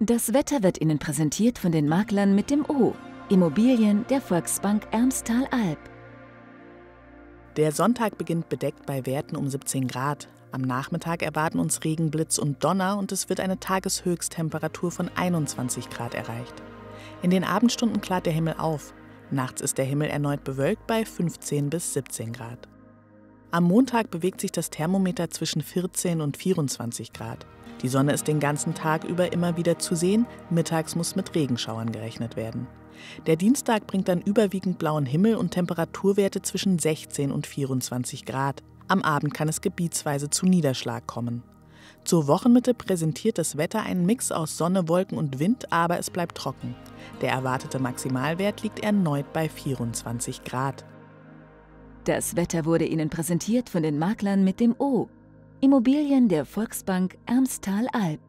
Das Wetter wird Ihnen präsentiert von den Maklern mit dem O. Immobilien der Volksbank Ermstal-Alb. Der Sonntag beginnt bedeckt bei Werten um 17 Grad. Am Nachmittag erwarten uns Regen, Blitz und Donner und es wird eine Tageshöchsttemperatur von 21 Grad erreicht. In den Abendstunden klart der Himmel auf. Nachts ist der Himmel erneut bewölkt bei 15 bis 17 Grad. Am Montag bewegt sich das Thermometer zwischen 14 und 24 Grad. Die Sonne ist den ganzen Tag über immer wieder zu sehen, mittags muss mit Regenschauern gerechnet werden. Der Dienstag bringt dann überwiegend blauen Himmel und Temperaturwerte zwischen 16 und 24 Grad. Am Abend kann es gebietsweise zu Niederschlag kommen. Zur Wochenmitte präsentiert das Wetter einen Mix aus Sonne, Wolken und Wind, aber es bleibt trocken. Der erwartete Maximalwert liegt erneut bei 24 Grad. Das Wetter wurde Ihnen präsentiert von den Maklern mit dem O. Immobilien der Volksbank Ermstal-Alb.